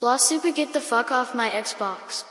Lost Super get the fuck off my Xbox.